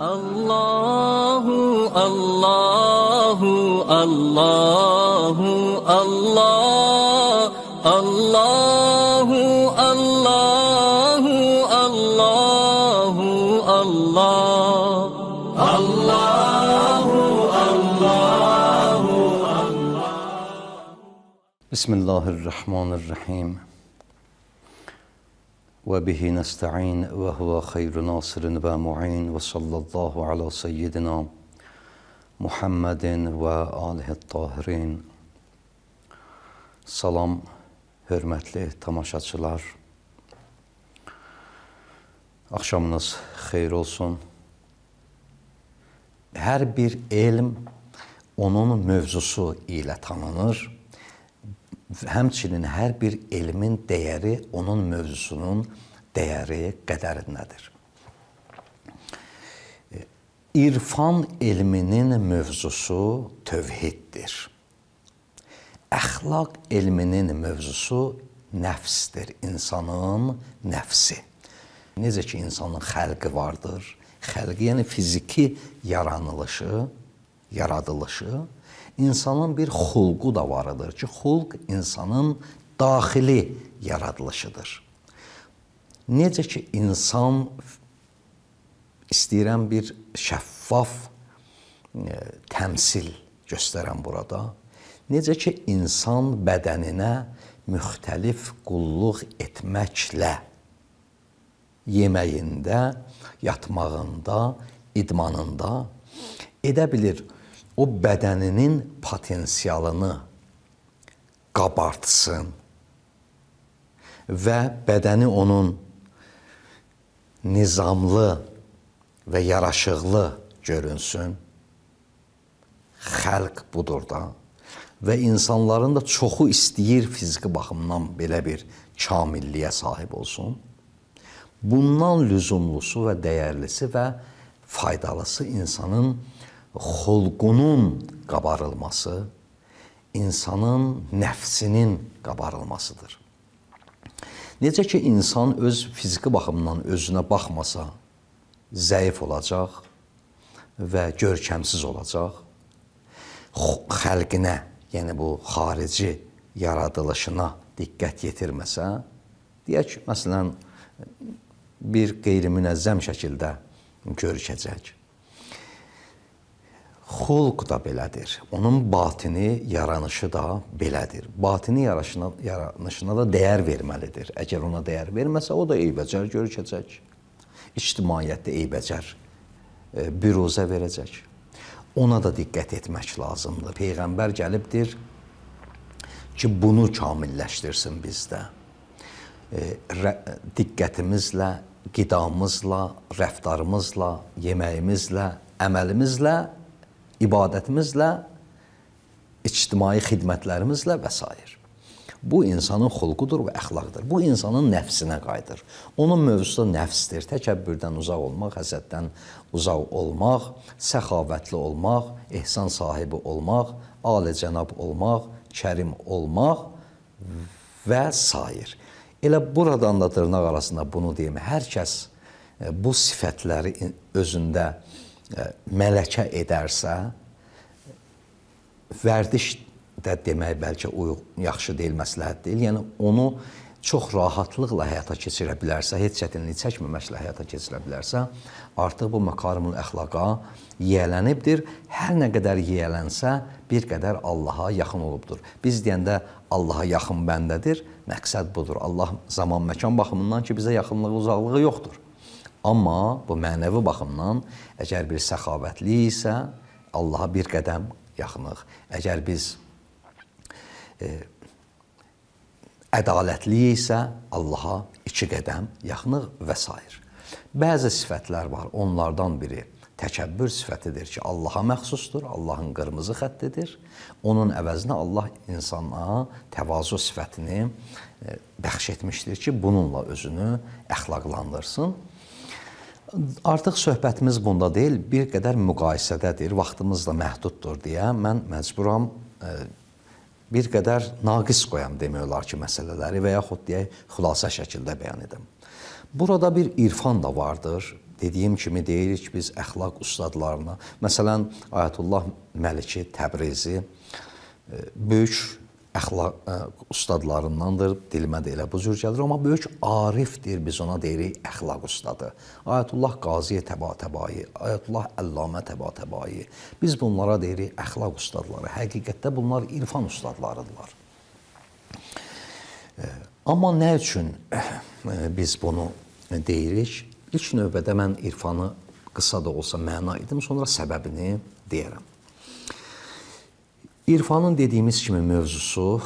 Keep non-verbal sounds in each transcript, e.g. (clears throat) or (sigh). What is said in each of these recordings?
الله الله الله الله الله الله الله الله الله الله بسم الله الرحمن الرحيم وبه نستعين وهو خير ناصر ومعين وصلى الله على سيدنا محمد وآله الطاهرين Salam, hörmətli tamaşaçılar. Axşamınız xeyir olsun. Hər bir elm onun mövzusu ilə tanınır. Həmçinin hər bir elmin dəyəri onun mövzusunun dəyəri qədərindədir. İrfan elminin mövzusu tövhiddir. Əxlaq elminin mövzusu nəfsdir, insanın nəfsi. Necə ki insanın xəlqi vardır, xəlqi yəni fiziki yaranılışı, yaradılışı, insanın bir xulqu da varıdır ki, xulq insanın daxili yaradılışıdır. Necə ki insan istəyirəm bir şəffaf e, təmsil göstərəm burada. Necə ki insan bədəninə müxtəlif qulluq etməklə yeməyində, yatmağında, idmanında edə bilir o bədəninin potensialını qabartsın və bədəni onun nizamlı və yaraşıqlı görünsün. Xəlq budur da və insanların da çoxu istəyir fiziki baxımdan belə bir kamilliyə sahib olsun. Bundan lüzumlusu və dəyərlisi və faydalısı insanın xulqunun qabarılması, insanın nəfsinin qabarılmasıdır. Necə ki insan öz fiziki baxımdan özünə baxmasa, zəif olacaq və görkəmsiz olacaq. Xəlqinə, yəni bu xarici yaradılışına diqqət yetirməsə, deyək məsələn bir qeyri-münəzzəm şəkildə görükəcək. Xulq da belədir. Onun batini yaranışı da belədir. Batini yaranışına, yaranışına da dəyər verməlidir. Əgər ona dəyər verməsə, o da eybəcər görükəcək. İctimaiyyətdə eybəcər e, büruzə verəcək. Ona da diqqət etmək lazımdır. Peyğəmbər gəlibdir ki, bunu kamilləşdirsin bizdə. E, diqqətimizlə, qidamızla, rəftarımızla, yeməyimizlə, əməlimizlə ibadətimizlə, ictimai xidmətlərimizlə və s. Bu insanın xulqudur və əxlaqdır. Bu insanın nəfsinə qayıdır. Onun mövzusu nəfsdir. Təkəbbürdən uzaq olmaq, həsəddən uzaq olmaq, səxavətli olmaq, ehsan sahibi olmaq, alicənab olmaq, kərim olmaq və s. Elə buradan da dırnaq arasında bunu deyim. Hər kəs e, bu sifətləri özündə mələkə edərsə, vərdiş də demək bəlkə yaxşı deyil, məsləhət deyil. Yəni onu çox rahatlıqla həyata keçirə bilərsə, heç çətinlik çəkməməklə həyata keçirə bilərsə, artıq bu məkarimul əxlaqa yiyələnibdir. Hər nə qədər yiyələnsə, bir qədər Allaha yaxın olubdur. Biz deyəndə Allaha yaxın bəndədir, məqsəd budur. Allah zaman, məkan baxımından ki, bizə yaxınlığı, uzaqlığı yoxdur. Amma bu mənəvi baxımdan əgər bir səxavətli isə Allaha bir qədəm yaxınıq. Əgər biz e, ədalətli isə Allaha iki qədəm yaxınıq və s. Bəzi sifətlər var. Onlardan biri təkəbbür sifətidir ki, Allaha məxsusdur, Allahın qırmızı xəttidir. Onun əvəzinə Allah insana təvazu sifətini e, bəxş etmişdir ki, bununla özünü əxlaqlandırsın. Artıq söhbətimiz bunda deyil, bir qədər müqayisədədir. Vaxtımız da məhduddur deyə mən məcburam e, bir qədər naqis qoyam demək olar ki, məsələləri və yaxud deyək xülasə şəkildə bəyan edim. Burada bir irfan da vardır dediyim kimi deyirik biz əxlaq ustadlarına. Məsələn, Ayətullah Məliki Təbrizi e, böyük əxlaq ə, ustadlarındandır. Dilimə də elə bu cür gəlir, amma böyük arifdir. Biz ona deyirik əxlaq ustadı. Ayətullah Qazi Təbatəbai, Ayətullah Əllamə Təbatəbai. Biz bunlara deyirik əxlaq ustadları. Həqiqətdə bunlar irfan ustadlarıdırlar. Amma nə üçün biz bunu deyirik? İlk növbədə mən irfanı qısa da olsa məna edim, sonra səbəbini deyərəm. İrfanın dediyimiz kimi mövzusu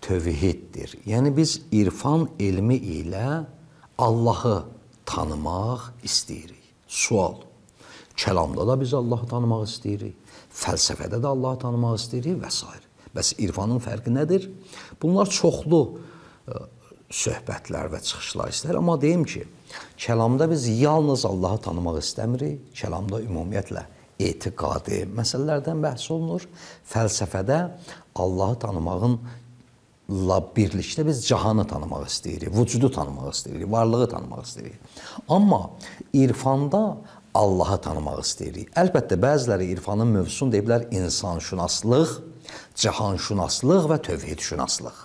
tövhiddir. Yəni biz irfan elmi ilə Allahı tanımaq istəyirik. Sual. Kəlamda da biz Allahı tanımaq istəyirik. Fəlsəfədə də Allahı tanımaq istəyirik və s. Bəs irfanın fərqi nədir? Bunlar çoxlu e, söhbətlər və çıxışlar istər, amma deyim ki, kəlamda biz yalnız Allahı tanımaq istəmirik. Kəlamda ümumiyyətlə etiqadi məsələlərdən bəhs olunur. Fəlsəfədə Allahı tanımağın la birlikdə biz cahanı tanımaq istəyirik, vücudu tanımaq istəyirik, varlığı tanımaq istəyirik. Amma irfanda Allahı tanımaq istəyirik. Əlbəttə bəziləri irfanın mövzusunu deyiblər insanşünaslıq, cahanşünaslıq və tövhidşünaslıq.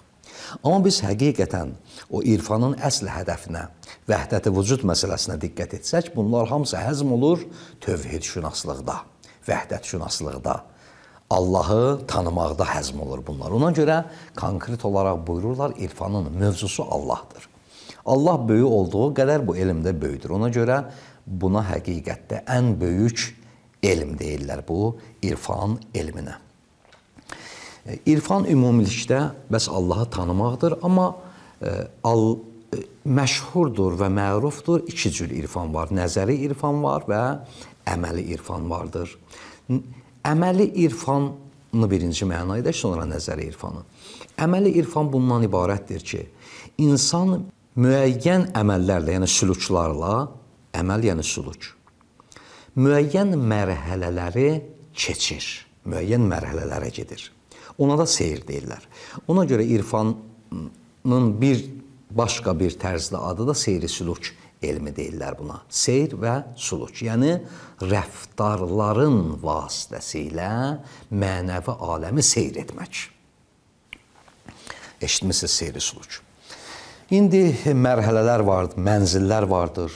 Amma biz həqiqətən o irfanın əsl hədəfinə, vəhdəti vücud məsələsinə diqqət etsək, bunlar hamısı həzm olur tövhidşünaslıqda, vəhdətşünaslıqda. Allahı tanımaqda həzm olur bunlar. Ona görə konkret olaraq buyururlar, irfanın mövzusu Allahdır. Allah böyük olduğu qədər bu elmdə böyüdür. Ona görə buna həqiqətdə ən böyük elm deyirlər bu irfan elminə. İrfan ümumilikdə bəs Allahı tanımaqdır, amma e, e, məşhurdur və mərufdur. İki cür irfan var. Nəzəri irfan var və əməli irfan vardır. Əməli irfanı birinci məna edək, sonra nəzəri irfanı. Əməli irfan bundan ibarətdir ki, insan müəyyən əməllərlə, yəni sülüklərlə, əməl yəni sülük, müəyyən mərhələləri keçir, müəyyən mərhələlərə gedir. Ona da seyr deyirlər. Ona görə irfanın bir başqa bir tərzdə adı da seyri süluk elmi deyirlər buna. Seyr və suluk. Yəni rəftarların vasitəsilə mənəvi aləmi seyr etmək. Eşitmisiniz seyri suluk. İndi mərhələlər vardır, mənzillər vardır.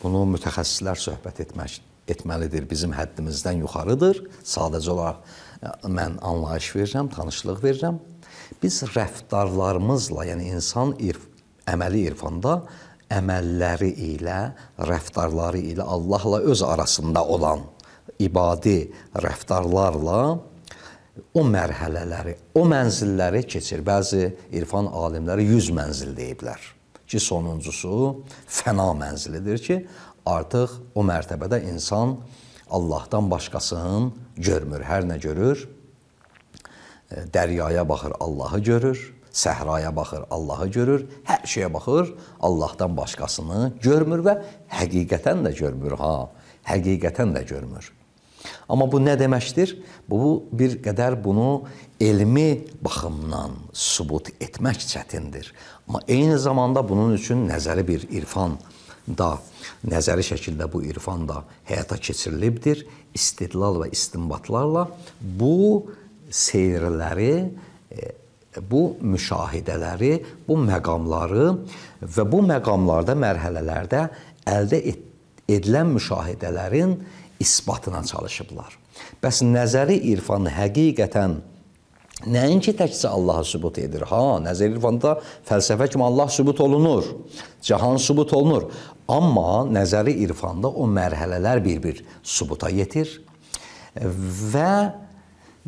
Bunu mütəxəssislər söhbət etmək etməlidir. Bizim həddimizdən yuxarıdır. Sadəcə olaraq mən anlayış verirəm, tanışlıq verirəm. Biz rəftarlarımızla, yəni insan irf, əməli irfanda əməlləri ilə, rəftarları ilə Allahla öz arasında olan ibadi rəftarlarla o mərhələləri, o mənzilləri keçir. Bəzi irfan alimləri 100 mənzil deyiblər ki, sonuncusu fəna mənzilidir ki, artıq o mərtəbədə insan Allahdan başqasını görmür. Hər nə görür? E, dəryaya baxır, Allahı görür. Səhraya baxır, Allahı görür. Hər şeyə baxır, Allahdan başqasını görmür və həqiqətən də görmür ha. Həqiqətən də görmür. Amma bu nə deməkdir? Bu bir qədər bunu elmi baxımdan sübut etmək çətindir. Amma eyni zamanda bunun üçün nəzəri bir irfan da nəzəri şəkildə bu irfan da həyata keçirilibdir. İstidlal və istinbatlarla bu seyrləri, e, bu müşahidələri, bu məqamları və bu məqamlarda, mərhələlərdə əldə edilən müşahidələrin isbatına çalışıblar. Bəs nəzəri irfan həqiqətən Nəinki təkcə Allahı sübut edir. Ha, nəzər irfanda fəlsəfə kimi Allah sübut olunur, cahan sübut olunur. Amma nəzəri irfanda o mərhələlər bir-bir sübuta yetir. Və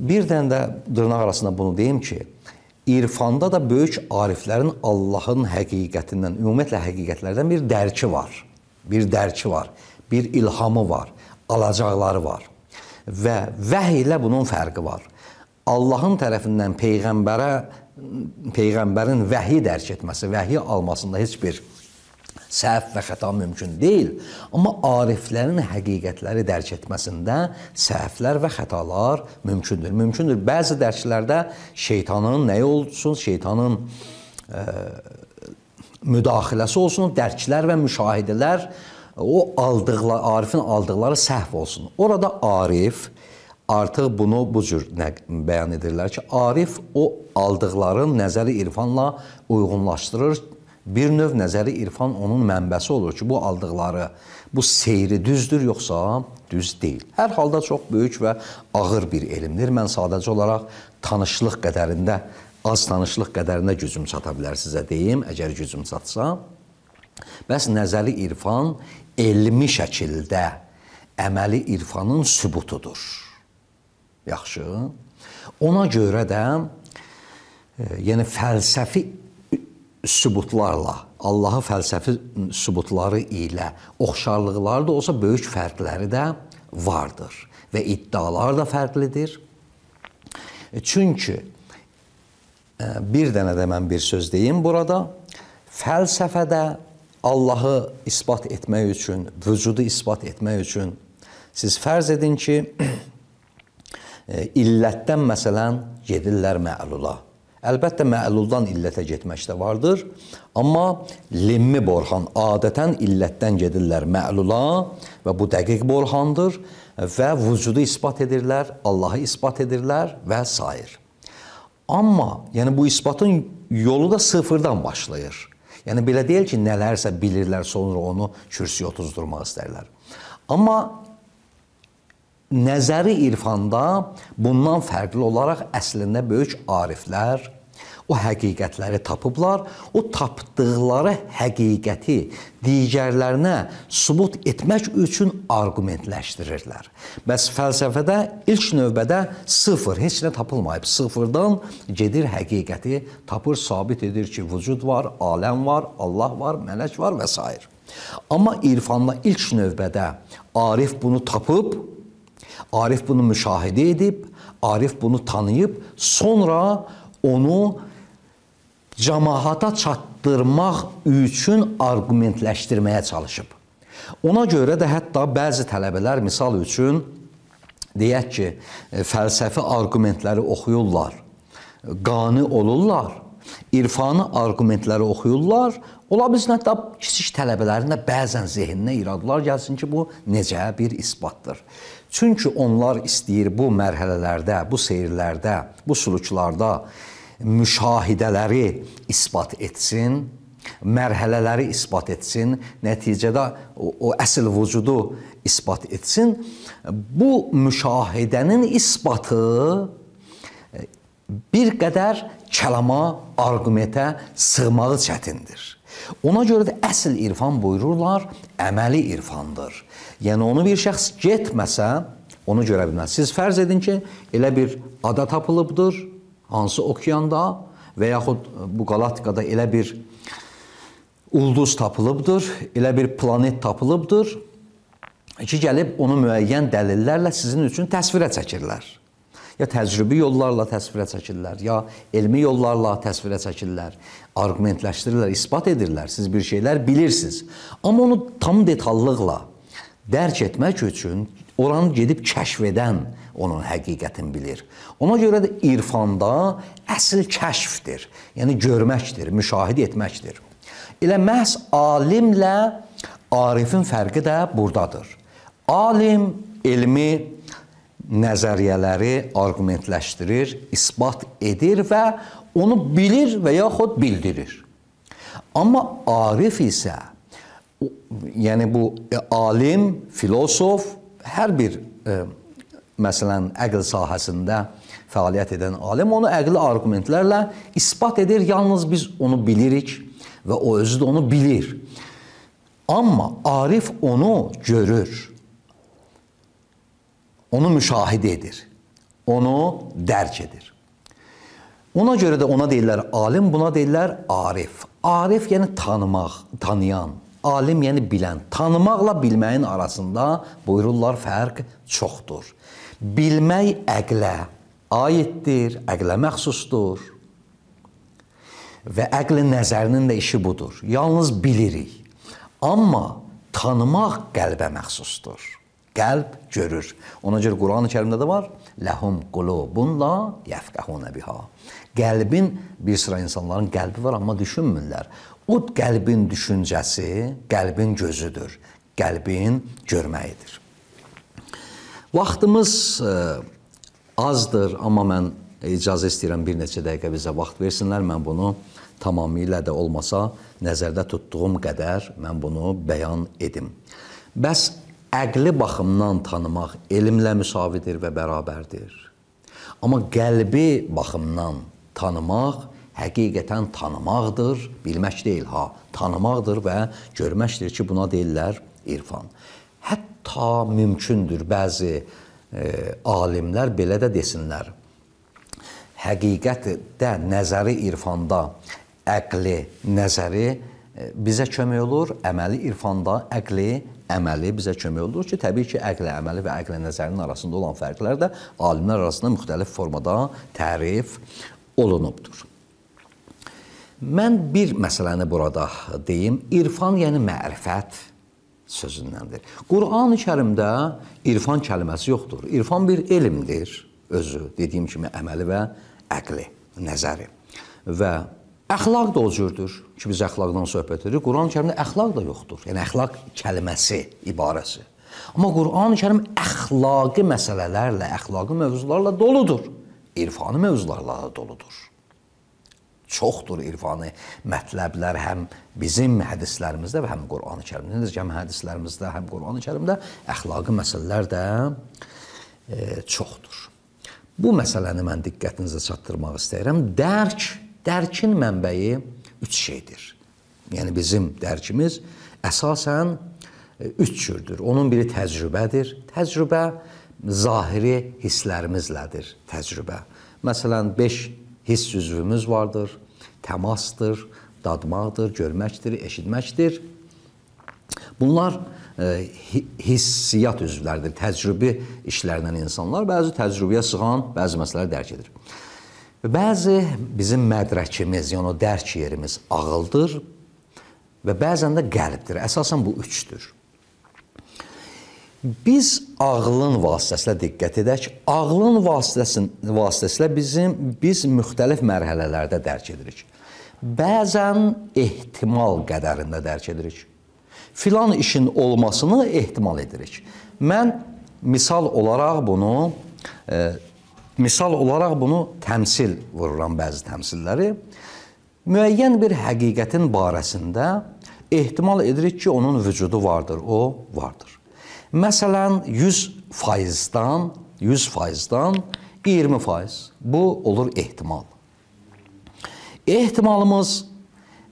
birdən də dırnaq arasında bunu deyim ki, irfanda da böyük ariflərin Allahın həqiqətindən, ümumiyyətlə həqiqətlərdən bir dərki var. Bir dərki var, bir ilhamı var, alacaqları var. Və vəhy ilə bunun fərqi var. Allahın tərəfindən peyğəmbərə peyğəmbərin vəhi dərk etməsi, vəhi almasında heç bir səhv və xəta mümkün deyil. Amma ariflərin həqiqətləri dərk etməsində səhvlər və xətalar mümkündür. Mümkündür. Bəzi dərslərdə şeytanın nəyi olsun, şeytanın ə, e, müdaxiləsi olsun, dərklər və müşahidələr o aldıqları Arifin aldıqları səhv olsun. Orada Arif artıq bunu bu cür bəyan edirlər ki, Arif o aldıqların nəzəri irfanla uyğunlaşdırır. Bir növ nəzəri irfan onun mənbəsi olur ki, bu aldıqları bu seyri düzdür yoxsa düz deyil. Hər halda çox böyük və ağır bir elmdir. Mən sadəcə olaraq tanışlıq qədərində, az tanışlıq qədərində gücüm çata bilər sizə deyim, əgər gücüm çatsa. Bəs nəzəri irfan elmi şəkildə əməli irfanın sübutudur. Yaxşı. Ona görə də e, yəni fəlsəfi sübutlarla, Allahı fəlsəfi sübutları ilə oxşarlıqları da olsa böyük fərqləri də vardır və iddialar da fərqlidir. E, çünki e, bir dənə də mən bir söz deyim burada. Fəlsəfədə Allahı isbat etmək üçün, vücudu isbat etmək üçün siz fərz edin ki, (clears throat) e, illətdən məsələn gedirlər məlula. Əlbəttə məluldan illətə getmək də vardır, amma limmi borxan adətən illətdən gedirlər məlula və bu dəqiq borxandır və vücudu isbat edirlər, Allahı isbat edirlər və s. Amma yəni bu isbatın yolu da sıfırdan başlayır. Yəni belə deyil ki, nələrsə bilirlər, sonra onu kürsüyə otuzdurmaq istərlər. Amma nəzəri irfanda bundan fərqli olaraq əslində böyük ariflər o həqiqətləri tapıblar, o tapdıqları həqiqəti digərlərinə sübut etmək üçün arqumentləşdirirlər. Bəs fəlsəfədə ilk növbədə sıfır, heç nə tapılmayıb. Sıfırdan gedir həqiqəti tapır, sabit edir ki, vücud var, aləm var, Allah var, mələk var və s. Amma irfanda ilk növbədə Arif bunu tapıb, Arif bunu müşahidə edib, Arif bunu tanıyıb, sonra onu cəmaata çatdırmaq üçün arqumentləşdirməyə çalışıb. Ona görə də hətta bəzi tələbələr misal üçün deyək ki, e, fəlsəfi arqumentləri oxuyurlar, qani olurlar, irfani arqumentləri oxuyurlar. Ola bilsin hətta kiçik tələbələrin də bəzən zehninə iradlar gəlsin ki, bu necə bir isbatdır. Çünki onlar istəyir bu mərhələlərdə, bu seyirlərdə, bu suluklarda müşahidələri isbat etsin, mərhələləri isbat etsin, nəticədə o, o əsl vücudu isbat etsin. Bu müşahidənin isbatı bir qədər kəlama, arqumentə sığmağı çətindir. Ona görə də əsl irfan buyururlar, əməli irfandır. Yəni onu bir şəxs getməsə, onu görə bilməz. Siz fərz edin ki, elə bir ada tapılıbdır, hansı okeanda və yaxud bu qalaktikada elə bir ulduz tapılıbdır, elə bir planet tapılıbdır ki, gəlib onu müəyyən dəlillərlə sizin üçün təsvirə çəkirlər. Ya təcrübi yollarla təsvirə çəkirlər, ya elmi yollarla təsvirə çəkirlər, arqumentləşdirirlər, isbat edirlər. Siz bir şeylər bilirsiniz. Amma onu tam detallıqla dərk etmək üçün oranı gedib kəşf edən onun həqiqətini bilir. Ona görə də irfanda əsl kəşfdir. Yəni görməkdir, müşahidə etməkdir. Elə məhz alimlə arifin fərqi də burdadır. Alim elmi nəzəriyyələri arqumentləşdirir, isbat edir və onu bilir və yaxud bildirir. Amma arif isə yəni bu alim, filosof hər bir e, məsələn, əql sahəsində fəaliyyət edən alim onu əqli arqumentlərlə isbat edir. Yalnız biz onu bilirik və o özü də onu bilir. Amma arif onu görür. Onu müşahidə edir. Onu dərk edir. Ona görə də ona deyirlər alim, buna deyirlər arif. Arif yəni tanımaq, tanıyan, alim yəni bilən. Tanımaqla bilməyin arasında buyururlar fərq çoxdur. Bilmək əqlə aiddir, əqlə məxsusdur. Və əqlin nəzərinin də işi budur. Yalnız bilirik. Amma tanımaq qəlbə məxsusdur. Qəlb görür. Ona görə Quran-ı Kərimdə də var: "Ləhum qulubun la yəfqəhuna biha." Qəlbin bir sıra insanların qəlbi var, amma düşünmürlər. O qəlbin düşüncəsi qəlbin gözüdür. qəlbin görməyidir. Vaxtımız ə, azdır, amma mən icazə istəyirəm bir neçə dəqiqə bizə vaxt versinlər. Mən bunu tamamilə də olmasa nəzərdə tutduğum qədər mən bunu bəyan edim. Bəs əqli baxımdan tanımaq elmlə müsavidir və bərabərdir. Amma qəlbi baxımdan tanımaq həqiqətən tanımaqdır, bilmək deyil ha, tanımaqdır və görməkdir ki, buna deyirlər irfan. Hətta mümkündür bəzi e, alimlər belə də desinlər. Həqiqətdə nəzəri irfanda əqli nəzəri e, bizə kömək olur, əməli irfanda əqli əməli bizə kömək olur ki, təbii ki, əqli əməli və əqli nəzərinin arasında olan fərqlər də alimlər arasında müxtəlif formada tərif olunubdur. Mən bir məsələni burada deyim. İrfan yəni mərifət sözündəndir. Qur'an-ı Kərimdə irfan kəlməsi yoxdur. İrfan bir elmdir özü, dediyim kimi əməli və əqli, nəzəri. Və əxlaq da o cürdür ki, biz əxlaqdan söhbət edirik. Quran-ı Kərimdə əxlaq da yoxdur. Yəni əxlaq kəlməsi, ibarəsi. Amma Quran-ı Kərim əxlaqi məsələlərlə, əxlaqi mövzularla doludur. İrfani mövzularla da doludur çoxdur irfani mətləblər həm bizim hədislərimizdə və həm Qurani Kərimdə, necə həm hədislərimizdə, həm Qurani Kərimdə əxlaqi məsələlər də e, çoxdur. Bu məsələni mən diqqətinizə çatdırmaq istəyirəm. Dərk, dərkin mənbəyi üç şeydir. Yəni bizim dərkimiz əsasən e, üç cürdür. Onun biri təcrübədir. Təcrübə zahiri hisslərimizlədir təcrübə. Məsələn, 5 hiss üzvümüz vardır. Təmasdır, dadmaqdır, görməkdir, eşitməkdir. Bunlar e, hissiyyat üzvləridir. Təcrübi işlərindən insanlar bəzi təcrübəyə sığan bəzi məsələləri dərk edir. Bəzi bizim mədrəkimiz, yəni o dərk yerimiz ağıldır və bəzən də qəlbdir. Əsasən bu üçdür. Biz ağlın vasitəsilə diqqət edək. Ağlın vasitəsilə bizim biz müxtəlif mərhələlərdə dərk edirik. Bəzən ehtimal qədərində dərk edirik. Filan işin olmasını ehtimal edirik. Mən misal olaraq bunu e, misal olaraq bunu təmsil vururam bəzi təmsilləri. Müəyyən bir həqiqətin barəsində ehtimal edirik ki, onun vücudu vardır, o vardır. Məsələn, 100%-dan 100%-dan 20%. Bu olur ehtimal. Ehtimalımız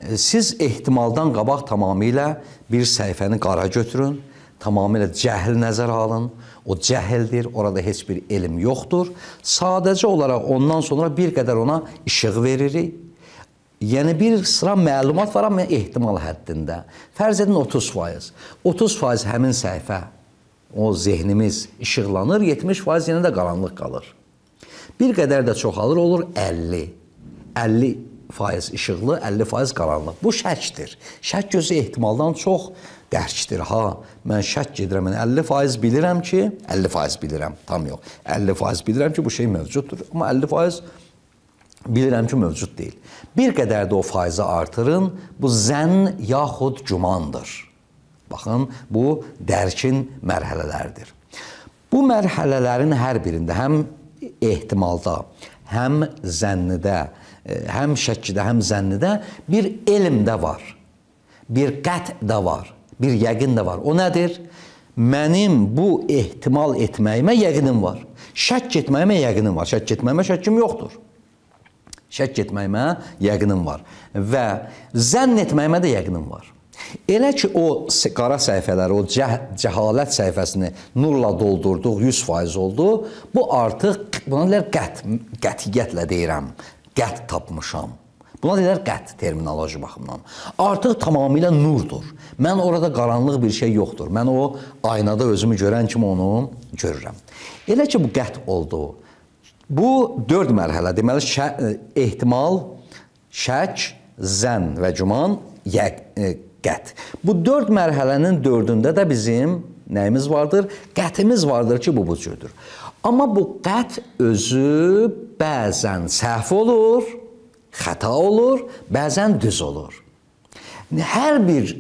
e, siz ehtimaldan qabaq tamamilə bir səhifəni qara götürün, tamamilə cəhl nəzərə alın. O cəhildir, orada heç bir elm yoxdur. Sadəcə olaraq ondan sonra bir qədər ona işıq veririk. Yəni bir sıra məlumat var amma ehtimal həddində. Fərz edin 30%. 30% həmin səhifə o zehnimiz işıqlanır, 70% yenə də qaranlıq qalır. Bir qədər də çoxalır, olur 50. 50 faiz işıqlı, 50 faiz qaranlıq. Bu şəkdir. Şək gözü ehtimaldan çox dərkdir. Ha, mən şək gedirəm. Mən 50 faiz bilirəm ki, 50 faiz bilirəm, tam yox. 50 faiz bilirəm ki, bu şey mövcuddur. Amma 50 faiz bilirəm ki, mövcud deyil. Bir qədər də o faizi artırın. Bu zənn yaxud gümandır. Baxın, bu dərkin mərhələləridir. Bu mərhələlərin hər birində həm ehtimalda, həm zənnidə, həm şəkkidə, həm zənnidə bir elm də var. Bir qət də var. Bir yəqin də var. O nədir? Mənim bu ehtimal etməyimə yəqinim var. Şəkk etməyimə yəqinim var. Şəkk etməyimə şəkkim yoxdur. Şəkk etməyimə yəqinim var və zənn etməyimə də yəqinim var. Elə ki o qara səhifələri, o cəh cəhalət səhifəsini nurla doldurduq, 100% oldu. Bu artıq buna deyirlər qət, qətiyyətlə deyirəm, qət tapmışam. Buna deyirlər qət terminoloji baxımdan. Artıq tamamilə nurdur. Mən orada qaranlıq bir şey yoxdur. Mən o aynada özümü görən kimi onu görürəm. Elə ki bu qət oldu. Bu 4 mərhələ, deməli şə, ehtimal, şək, zənn və güman, yəq, qət. Bu 4 mərhələnin 4-ündə də bizim nəyimiz vardır? Qətimiz vardır ki, bu bu cürdür. Amma bu qət özü bəzən səhv olur, xəta olur, bəzən düz olur. Hər bir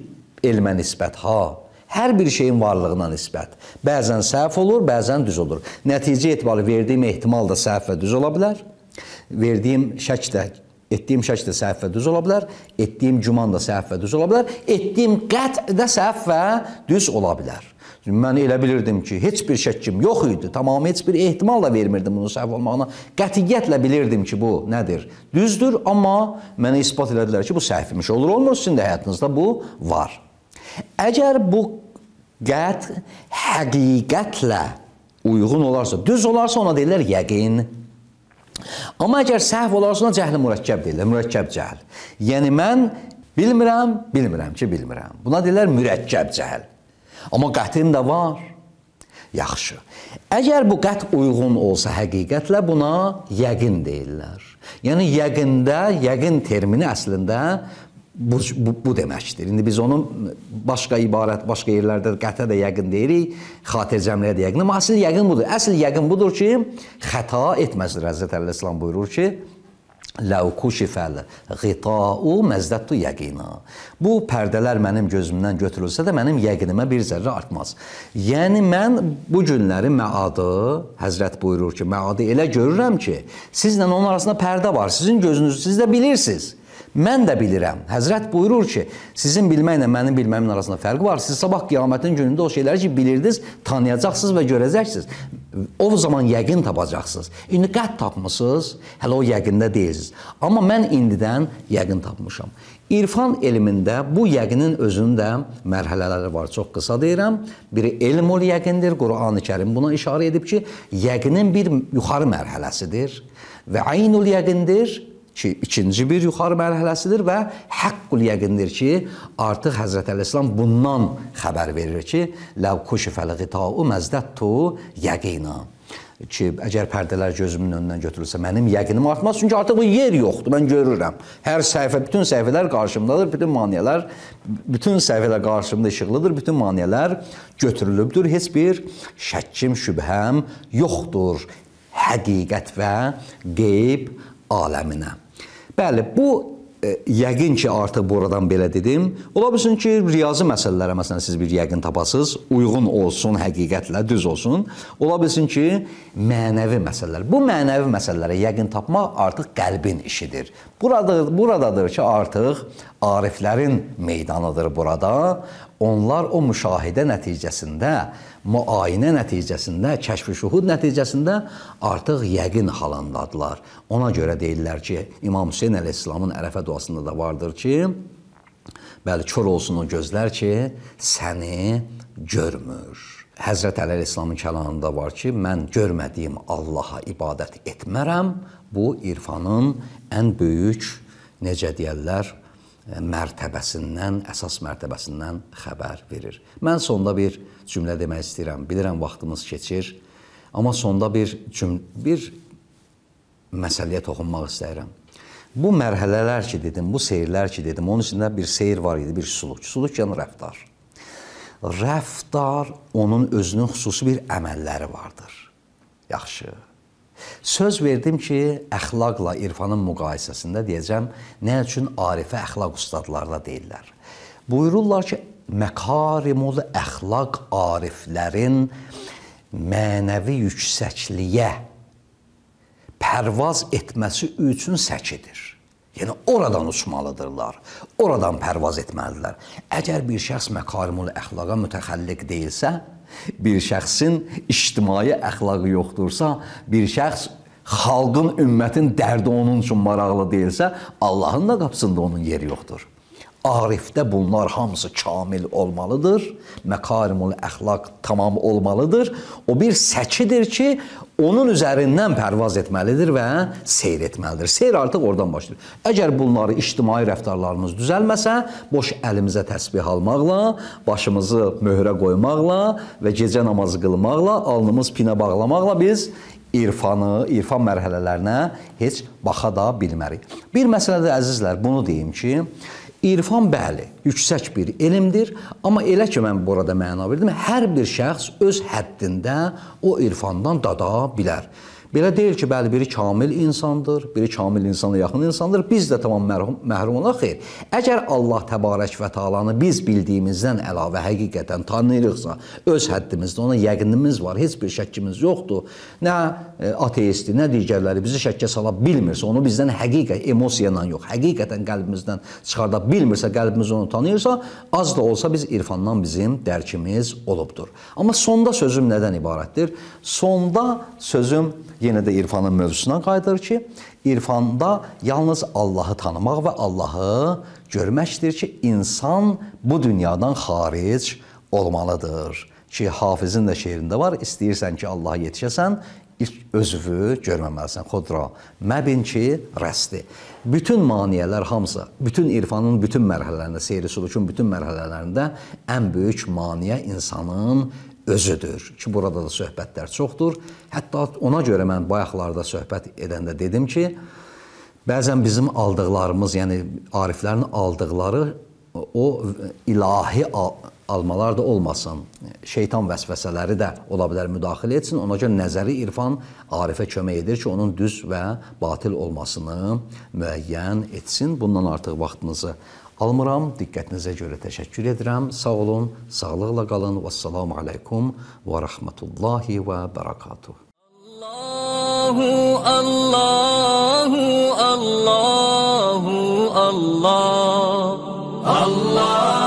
elmə nisbət ha, Hər bir şeyin varlığına nisbət. Bəzən səhv olur, bəzən düz olur. Nəticə etibarı verdiyim ehtimal da səhv və düz ola bilər. Verdiyim şək də etdiyim şək də səhv və düz ola bilər. Etdiyim güman da səhv və düz ola bilər. Etdiyim qət də səhv və düz ola bilər. Mən elə bilirdim ki, heç bir şəkkim yox idi. Tamam heç bir ehtimal da vermirdim bunun səhv olmağına. Qətiyyətlə bilirdim ki, bu nədir? Düzdür, amma mənə isbat elədilər ki, bu səhv imiş. Olur, olmur, sizin də həyatınızda bu var. Əgər bu qət həqiqətlə uyğun olarsa, düz olarsa ona deyirlər yəqin. Amma əgər səhv olarsa ona cəhli mürəkkəb deyirlər, mürəkkəb cəhl. Yəni mən bilmirəm, bilmirəm ki, bilmirəm. Buna deyirlər mürəkkəb cəhl. Amma qətim də var. Yaxşı. Əgər bu qət uyğun olsa həqiqətlə buna yəqin deyirlər. Yəni yəqində, yəqin termini əslində bu, bu, bu deməkdir. İndi biz onu başqa ibarət, başqa yerlərdə qətə də yəqin deyirik, xatircəmliyə də yəqin. Amma əsl yəqin budur. Əsl yəqin budur ki, xəta etməzdir. Həzrət Əleyhisselam buyurur ki, Ləv kuşifəl ğitau məzdəttu yəqina. Bu pərdələr mənim gözümdən götürülsə də mənim yəqinimə bir zərrə artmaz. Yəni mən bu günləri məadı Həzrət buyurur ki, məadı elə görürəm ki, sizlə onun arasında pərdə var. Sizin gözünüz siz də bilirsiniz. Mən də bilirəm. Həzrət buyurur ki, sizin bilməklə mənim bilməmin arasında fərq var. Siz sabah qiyamətin günündə o şeyləri ki, bilirdiniz, tanıyacaqsınız və görəcəksiniz. O zaman yəqin tapacaqsınız. İndi qət tapmısınız, hələ o yəqində deyilsiniz. Amma mən indidən yəqin tapmışam. İrfan elmində bu yəqinin özünün də mərhələləri var. Çox qısa deyirəm. Biri elm ol yəqindir. Qurani Kərim buna işarə edib ki, yəqinin bir yuxarı mərhələsidir və aynul yəqindir ki, ikinci bir yuxarı mərhələsidir və haqqul yəqindir ki, artıq Həzrət Əleyhisselam bundan xəbər verir ki, ləv kuşifəl qitau məzdəttu yəqina ki, əgər pərdələr gözümün önündən götürülsə, mənim yəqinim artmaz, çünki artıq bu yer yoxdur, mən görürəm. Hər səhifə, bütün səhifələr qarşımdadır, bütün maniyələr, bütün səhifələr qarşımda işıqlıdır, bütün maniyələr götürülübdür, heç bir şəkkim, şübhəm yoxdur həqiqət və qeyb aləminə. Bəli, bu e, yəqin ki, artıq buradan belə dedim. Ola bilsin ki, riyazi məsələlərə məsələn siz bir yəqin tapasınız, uyğun olsun, həqiqətlə düz olsun. Ola bilsin ki, mənəvi məsələlər. Bu mənəvi məsələlərə yəqin tapmaq artıq qəlbin işidir. Burada buradadır ki, artıq ariflərin meydanıdır burada. Onlar o müşahidə nəticəsində müayinə nəticəsində, kəşf-i şuhud nəticəsində artıq yəqin halındadılar. Ona görə deyirlər ki, İmam Hüseyn əleyhissalamın ərəfə duasında da vardır ki, bəli, kör olsun o gözlər ki, səni görmür. Həzrət Əli əleyhissalamın kəlamında var ki, mən görmədiyim Allaha ibadət etmərəm. Bu irfanın ən böyük necə deyirlər, mərtəbəsindən, əsas mərtəbəsindən xəbər verir. Mən sonda bir cümlə demək istəyirəm. Bilirəm vaxtımız keçir, amma sonda bir cüm bir məsələyə toxunmaq istəyirəm. Bu mərhələlər ki dedim, bu seyirlər ki dedim, onun içində bir seyir var idi, bir suluk. Suluk yəni rəftar. Rəftar onun özünün xüsusi bir əməlləri vardır. Yaxşı. Söz verdim ki, əxlaqla irfanın müqayisəsində deyəcəm, nə üçün arifə əxlaq ustadlarına deyirlər. Buyururlar ki, məkarimul əxlaq ariflərin mənəvi yüksəkliyə pərvaz etməsi üçün səkidir. Yəni oradan uçmalıdırlar. Oradan pərvaz etməlidirlər. Əgər bir şəxs məkarimul əxlaqa mütəxəlliq deyilsə, bir şəxsin ictimai əxlaqı yoxdursa, bir şəxs xalqın, ümmətin dərdi onun üçün maraqlı deyilsə, Allahın da qapısında onun yeri yoxdur. Arifdə bunlar hamısı kamil olmalıdır. Məkarimul əxlaq tamam olmalıdır. O bir səkidir ki, onun üzərindən pərvaz etməlidir və seyr etməlidir. Seyr artıq oradan başlayır. Əgər bunları ictimai rəftarlarımız düzəlməsə, boş əlimizə təsbih almaqla, başımızı möhrə qoymaqla və gecə namazı qılmaqla, alnımız pinə bağlamaqla biz irfanı, irfan mərhələlərinə heç baxa da bilmərik. Bir məsələdə əzizlər, bunu deyim ki, İrfan bəli, yüksək bir elmdir, amma elə ki mən burada məna verdim, hər bir şəxs öz həddində o irfandan dada bilər. Belə deyil ki, bəli biri kamil insandır, biri kamil insana yaxın insandır. Biz də tamam məhrum, məhrum olaq xeyr. Əgər Allah təbarək və Taalanı biz bildiyimizdən əlavə həqiqətən tanıyırıqsa, öz həddimizdə ona yəqinimiz var, heç bir şəkkimiz yoxdur. Nə e, ateisti, nə digərləri bizi şəkkə sala bilmirsə, onu bizdən həqiqət emosiya ilə yox, həqiqətən qəlbimizdən çıxarda bilmirsə, qəlbimiz onu tanıyırsa, az da olsa biz irfandan bizim dərkimiz olubdur. Amma sonda sözüm nədən ibarətdir? Sonda sözüm yenə də irfanın mövzusuna qayıdır ki, irfanda yalnız Allahı tanımaq və Allahı görməkdir ki, insan bu dünyadan xaric olmalıdır. Ki Hafizin də şeirində var, istəyirsən ki, Allaha yetişəsən, ilk özünü görməməlisən. Xodra məbin ki, rəsdi. Bütün maniyələr hamısı, bütün irfanın bütün mərhələlərində, seyri sulukun bütün mərhələlərində ən böyük maniyə insanın özüdür ki, burada da söhbətlər çoxdur. Hətta ona görə mən bayaqlarda söhbət edəndə dedim ki, bəzən bizim aldıqlarımız, yəni ariflərin aldıqları o ilahi almalar da olmasın. Şeytan vəsvəsələri də ola bilər müdaxilə etsin. Ona görə nəzəri irfan arifə kömək edir ki, onun düz və batil olmasını müəyyən etsin. Bundan artıq vaxtınızı almıram. Diqqətinizə görə təşəkkür edirəm. Sağ olun, sağlıqla qalın. Vəssalamu aleykum və rəhmətullahi və bərəkatuh. Allahu Allahu Allahu Allah Allah